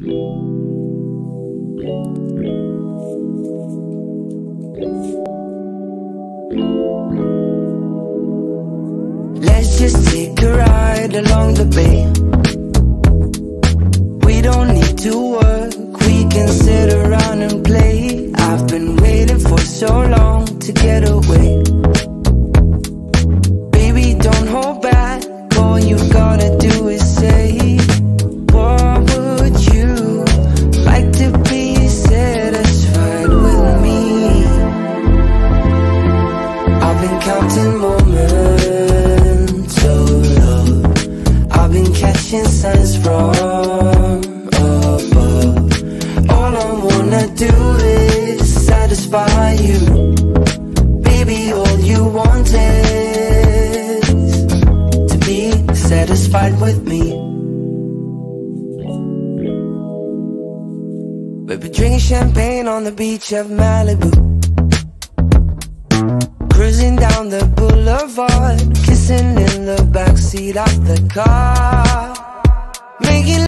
Let's just take a ride along the bay. We don't need to work, we can sit around and play. I've been waiting for so long to get away. Been counting moments of oh. love. I've been catching signs from above. All I wanna do is satisfy you. Baby, all you want is to be satisfied with me. Baby, drinking champagne on the beach of Malibu. Cruising down the boulevard, kissing in the backseat of the car. Making